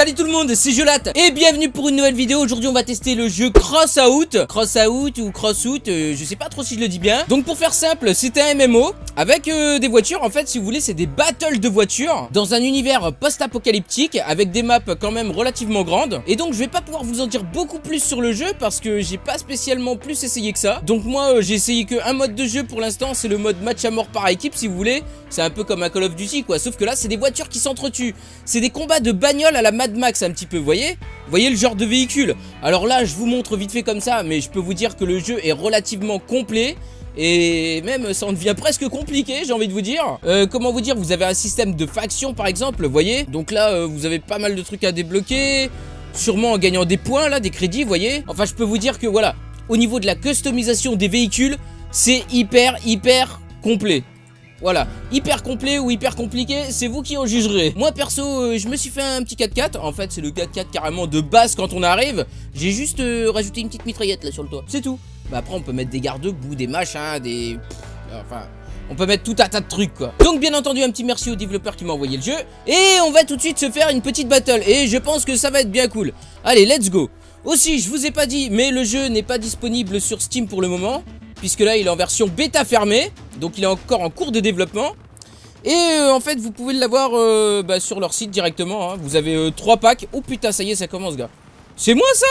Salut tout le monde, c'est Jolat et bienvenue pour une nouvelle vidéo. Aujourd'hui, on va tester le jeu Cross Out, Cross Out ou Cross Out, euh, je sais pas trop si je le dis bien. Donc pour faire simple, c'est un MMO avec euh, des voitures. En fait, si vous voulez, c'est des battles de voitures dans un univers post-apocalyptique avec des maps quand même relativement grandes. Et donc, je vais pas pouvoir vous en dire beaucoup plus sur le jeu parce que j'ai pas spécialement plus essayé que ça. Donc moi, euh, j'ai essayé que un mode de jeu pour l'instant, c'est le mode match à mort par équipe, si vous voulez. C'est un peu comme un Call of Duty, quoi. Sauf que là, c'est des voitures qui s'entretuent. C'est des combats de bagnole à la Mad Max un petit peu, voyez? Voyez le genre de véhicule? Alors là, je vous montre vite fait comme ça, mais je peux vous dire que le jeu est relativement complet. Et même ça en devient presque compliqué j'ai envie de vous dire. Euh, Comment vous dire Vous avez un système de faction par exemple voyez? Donc là euh, vous avez pas mal de trucs à débloquer Sûrement en gagnant des points là Des crédits voyez? Enfin je peux vous dire que voilà Au niveau de la customisation des véhicules C'est hyper hyper complet voilà, hyper complet ou hyper compliqué, c'est vous qui en jugerez. Moi perso, euh, je me suis fait un petit 4x4. En fait, c'est le 4x4 carrément de base quand on arrive. J'ai juste euh, rajouté une petite mitraillette là sur le toit. C'est tout. Bah après, on peut mettre des garde-boue, des machins, des... Enfin... On peut mettre tout un tas de trucs quoi Donc bien entendu un petit merci au développeur qui m'a envoyé le jeu Et on va tout de suite se faire une petite battle Et je pense que ça va être bien cool Allez let's go Aussi je vous ai pas dit mais le jeu n'est pas disponible sur Steam pour le moment Puisque là il est en version bêta fermée donc il est encore en cours de développement. Et euh, en fait, vous pouvez l'avoir euh, bah, sur leur site directement. Hein. Vous avez euh, trois packs. Oh putain, ça y est, ça commence, gars. C'est moi ça?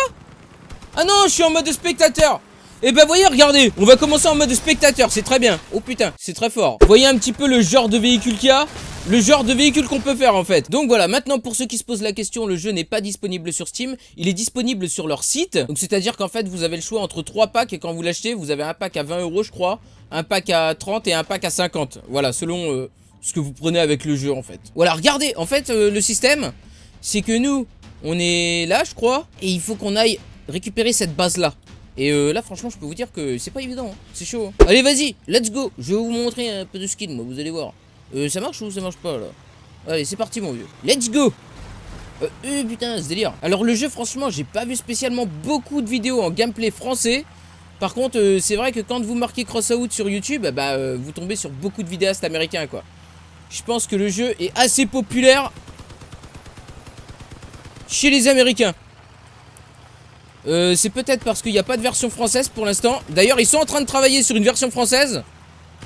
Ah non, je suis en mode spectateur. Et bah voyez, regardez, on va commencer en mode spectateur, c'est très bien. Oh putain, c'est très fort. Voyez un petit peu le genre de véhicule qu'il y a? Le genre de véhicule qu'on peut faire en fait. Donc voilà, maintenant pour ceux qui se posent la question, le jeu n'est pas disponible sur Steam, il est disponible sur leur site. Donc c'est-à-dire qu'en fait vous avez le choix entre trois packs et quand vous l'achetez, vous avez un pack à 20 euros je crois, un pack à 30 et un pack à 50. Voilà, selon euh, ce que vous prenez avec le jeu en fait. Voilà, regardez, en fait euh, le système, c'est que nous, on est là je crois, et il faut qu'on aille récupérer cette base là. Et euh, là franchement je peux vous dire que c'est pas évident, hein. c'est chaud. Hein. Allez vas-y, let's go, je vais vous montrer un peu de skin moi, vous allez voir. Euh, ça marche ou ça marche pas là? Allez c'est parti mon vieux, let's go euh, euh, putain, ce délire. Alors le jeu, franchement, j'ai pas vu spécialement beaucoup de vidéos en gameplay français. Par contre, euh, c'est vrai que quand vous marquez Crossout sur YouTube, bah, vous tombez sur beaucoup de vidéastes américains, quoi. Je pense que le jeu est assez populaire chez les Américains. Euh, c'est peut-être parce qu'il n'y a pas de version française pour l'instant. D'ailleurs, ils sont en train de travailler sur une version française.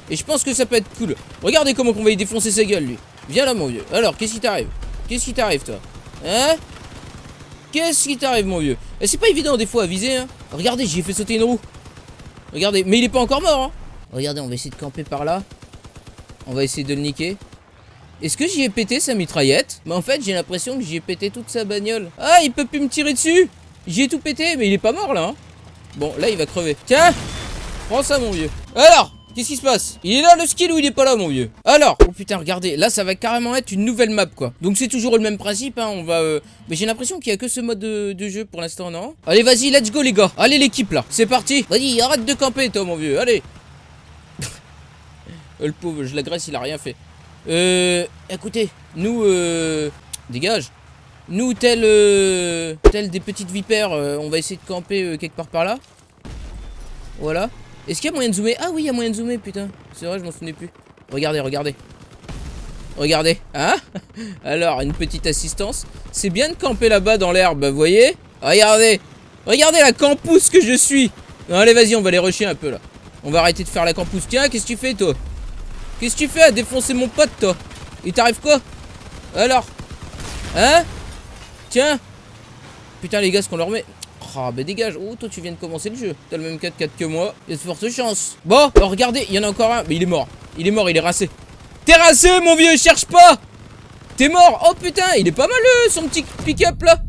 Et je pense que ça peut être cool. Regardez comment on va y défoncer sa gueule, lui. Viens là, mon vieux. Alors, qu'est-ce qui t'arrive? Qu'est-ce qui t'arrive, toi? Hein? Qu'est-ce qui t'arrive, mon vieux? Et c'est pas évident, des fois, à viser, hein. Regardez, j'ai fait sauter une roue. Regardez, mais il est pas encore mort, hein. Regardez, on va essayer de camper par là. On va essayer de le niquer. Est-ce que j'y ai pété sa mitraillette? Mais en fait, j'ai l'impression que j'y ai pété toute sa bagnole. Ah, il peut plus me tirer dessus J'y ai tout pété, mais il est pas mort, là, hein. Bon, là, il va crever. Tiens Prends ça, mon vieux. Alors Qu'est-ce qui se passe? Il est là le skill ou il est pas là mon vieux? Alors Oh putain regardez Là ça va carrément être une nouvelle map quoi. Donc c'est toujours le même principe hein On va euh, Mais j'ai l'impression qu'il y a que ce mode de, jeu pour l'instant non? Allez vas-y let's go les gars. Allez l'équipe là. C'est parti. Vas-y arrête de camper toi mon vieux. Allez. Le pauvre je l'agresse il a rien fait. Euh Écoutez Nous euh Dégage Nous tel euh, Tel des petites vipères euh, On va essayer de camper euh, quelque part par là Voilà est-ce qu'il y a moyen de zoomer? Ah oui, il y a moyen de zoomer, putain. C'est vrai, je m'en souvenais plus. Regardez, regardez. Regardez. Hein Alors, une petite assistance. C'est bien de camper là-bas dans l'herbe, vous voyez? Regardez. Regardez la campousse que je suis. Allez, vas-y, on va les rusher un peu, là. On va arrêter de faire la campousse. Tiens, qu'est-ce que tu fais, toi? Qu'est-ce que tu fais à défoncer mon pote, toi? Il t'arrive quoi? Alors? Hein? Tiens. Putain, les gars, ce qu'on leur met... Ah bah dégage, oh toi tu viens de commencer le jeu. T'as le même 4-4 que moi, il y a de fortes chances. Bon, regardez, il y en a encore un. Mais il est mort, il est mort, il est rincé T'es rincé mon vieux, cherche pas. T'es mort, oh putain, il est pas mal euh, son petit pick-up là.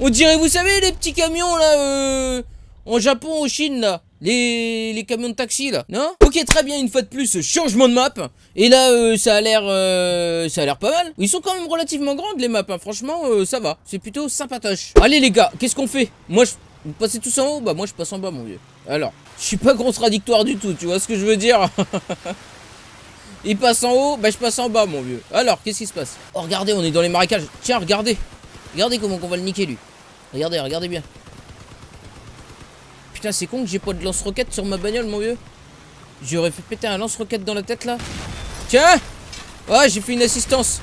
On dirait, vous savez, les petits camions là euh, En Japon, au Chine là les, camions de taxi là, non? Ok très bien une fois de plus changement de map. Et là euh, ça a l'air euh, ça a l'air pas mal. Ils sont quand même relativement grandes les maps hein. Franchement euh, ça va. C'est plutôt sympatoche. Allez les gars qu'est-ce qu'on fait? Moi je vous passez tous en haut? Bah moi je passe en bas mon vieux. Alors je suis pas contradictoire du tout Tu vois ce que je veux dire? Il passe en haut Bah je passe en bas mon vieux. Alors qu'est-ce qui se passe? Oh regardez on est dans les marécages. Tiens regardez. Regardez comment on va le niquer lui. Regardez regardez bien Putain, c'est con que j'ai pas de lance-roquette sur ma bagnole, mon vieux. J'aurais fait péter un lance-roquette dans la tête, là. Tiens Ouais, j'ai fait une assistance.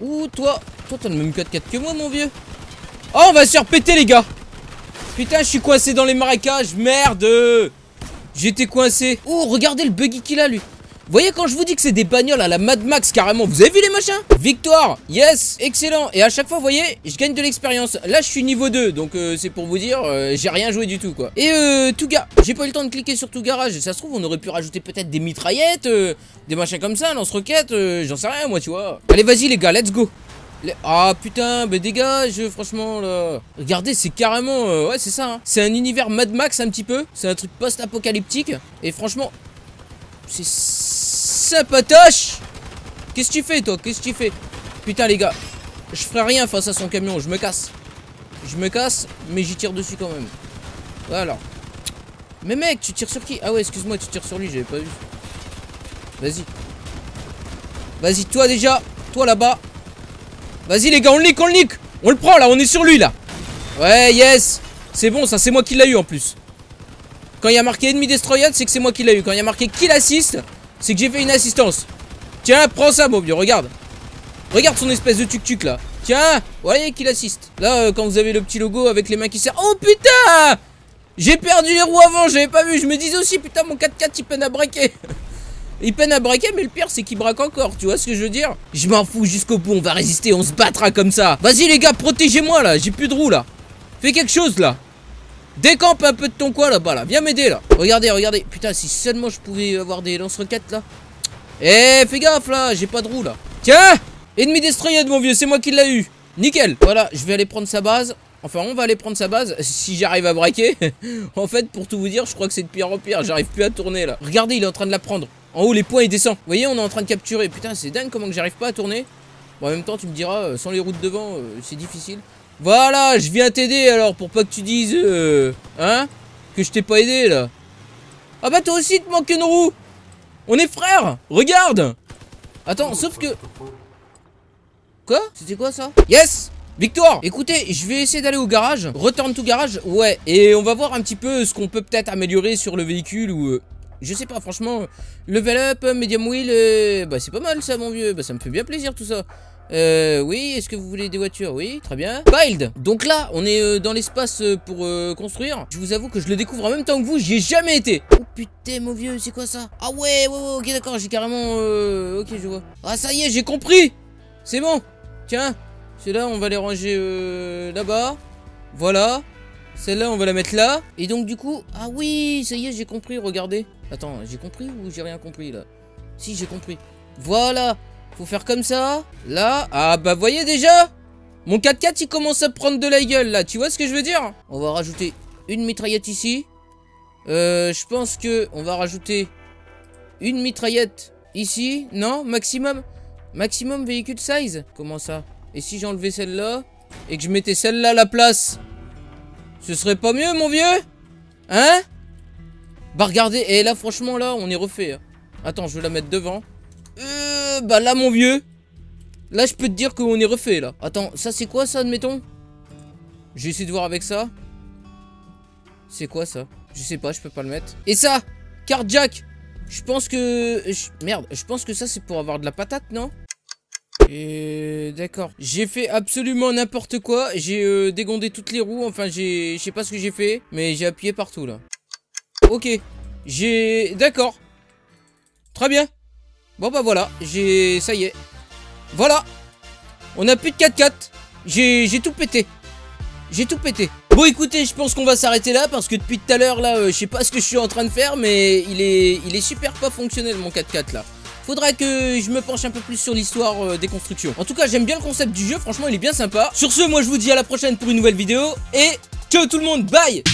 Ouh, toi Toi, t'as le même 4x4 que moi, mon vieux. Oh, on va se faire les gars. Putain, je suis coincé dans les marécages. Merde. J'étais coincé. Oh, regardez le buggy qu'il a, lui. Voyez quand je vous dis que c'est des bagnoles à la Mad Max carrément, vous avez vu les machins? Victoire, yes, excellent Et à chaque fois, vous voyez, je gagne de l'expérience Là, je suis niveau 2, donc euh, c'est pour vous dire, euh, j'ai rien joué du tout quoi Et euh, j'ai pas eu le temps de cliquer sur tout garage Ça se trouve, on aurait pu rajouter peut-être des mitraillettes euh, Des machins comme ça, lance-roquettes, j'en sais rien moi, tu vois Allez, vas-y les gars, let's go ah putain, bah dégage, franchement là. Regardez, c'est carrément, ouais c'est ça. Hein. C'est un univers Mad Max un petit peu. C'est un truc post-apocalyptique. Et franchement, c'est sympatoche Qu'est-ce que tu fais, toi? Qu'est-ce que tu fais? Putain, les gars. Je ferai rien face à son camion. Je me casse. Je me casse, mais j'y tire dessus quand même. Voilà. Mais mec, tu tires sur qui? Ah ouais, excuse-moi, tu tires sur lui, j'avais pas vu. Vas-y. Vas-y, toi déjà. Toi là-bas. Vas-y, les gars, on le nique, on le nique. On le prend là, on est sur lui là. Ouais, yes. C'est bon, ça, c'est moi qui l'a eu en plus. Quand il y a marqué ennemi destroyer, c'est que c'est moi qui l'a eu. Quand il y a marqué kill assist, c'est que j'ai fait une assistance. Tiens, prends ça, mon vieux, regarde. Regarde son espèce de tuk-tuk là. Tiens, voyez qu'il assiste. Là, euh, quand vous avez le petit logo avec les mains qui serrent. Oh putain J'ai perdu les roues avant, j'avais pas vu. Je me disais aussi, putain, mon 4x4 il peine à braquer. il peine à braquer, mais le pire c'est qu'il braque encore. Tu vois ce que je veux dire? Je m'en fous jusqu'au bout, on va résister, on se battra comme ça. Vas-y les gars, protégez-moi là, j'ai plus de roues là. Fais quelque chose là. Décampe un peu de ton quoi là-bas là. Viens m'aider là. Regardez, regardez. Putain, si seulement je pouvais avoir des lance-roquettes là. Eh, fais gaffe là. J'ai pas de roue là. Tiens Ennemi destroyer mon vieux. C'est moi qui l'a eu. Nickel. Voilà, je vais aller prendre sa base. Enfin, on va aller prendre sa base si j'arrive à braquer. en fait, pour tout vous dire, je crois que c'est de pire en pire. J'arrive plus à tourner là. Regardez, il est en train de la prendre. En haut, les points, il descend. Vous voyez, on est en train de capturer. Putain, c'est dingue comment que j'arrive pas à tourner. Bon, en même temps, tu me diras, euh, sans les routes devant, euh, c'est difficile. Voilà, je viens t'aider alors pour pas que tu dises, euh, hein, que je t'ai pas aidé là. Ah bah toi aussi te manque une roue. On est frères, regarde. Attends, sauf que... Quoi? C'était quoi ça? Yes Victoire Écoutez, je vais essayer d'aller au garage. Return to garage, ouais. Et on va voir un petit peu ce qu'on peut peut-être améliorer sur le véhicule ou... Euh, je sais pas, franchement, level up, medium wheel, euh, bah c'est pas mal ça mon vieux, bah ça me fait bien plaisir tout ça. Euh, oui, est-ce que vous voulez des voitures? Oui, très bien. Build Donc là, on est euh, dans l'espace euh, pour euh, construire. Je vous avoue que je le découvre en même temps que vous, j'y ai jamais été. Oh putain, mon vieux, c'est quoi ça? Ah ouais, ouais, ouais, ok, d'accord, j'ai carrément... ok, je vois. Ah, ça y est, j'ai compris C'est bon. Tiens, ceux-là, on va les ranger là-bas. Voilà. Celle-là, on va la mettre là. Et donc, du coup... Ah oui, ça y est, j'ai compris, regardez. Attends, j'ai compris ou j'ai rien compris, là? Si, j'ai compris. Voilà faut faire comme ça. Là. Ah bah voyez déjà Mon 4x4 il commence à prendre de la gueule là. Tu vois ce que je veux dire? On va rajouter une mitraillette ici. Euh, je pense que on va rajouter une mitraillette ici. Non Maximum Maximum véhicule size Comment ça? Et si j'enlevais celle-là et que je mettais celle-là à la place Ce serait pas mieux mon vieux? Hein? Bah regardez, et là franchement là on est refait. Hein. Attends, je vais la mettre devant. Euh, bah là, mon vieux. Là, je peux te dire qu'on est refait, là. Attends, ça, c'est quoi, ça, admettons? J'ai essayé de voir avec ça. C'est quoi, ça? Je sais pas, je peux pas le mettre. Et ça Jack Je pense que... Merde, je pense que ça, c'est pour avoir de la patate, non? Et d'accord. J'ai fait absolument n'importe quoi. J'ai euh, dégondé toutes les roues. Enfin, j'ai... Je sais pas ce que j'ai fait. Mais j'ai appuyé partout, là. Ok. J'ai... D'accord. Très bien. Bon bah voilà, j'ai... ça y est. Voilà. On a plus de 4x4 J'ai tout pété. J'ai tout pété. Bon écoutez, je pense qu'on va s'arrêter là parce que depuis tout à l'heure là, euh, je sais pas ce que je suis en train de faire mais il est, il est super pas fonctionnel mon 4x4 là. Faudrait que je me penche un peu plus sur l'histoire euh, des constructions. En tout cas, j'aime bien le concept du jeu, franchement il est bien sympa. Sur ce, moi je vous dis à la prochaine pour une nouvelle vidéo. Et ciao tout le monde, bye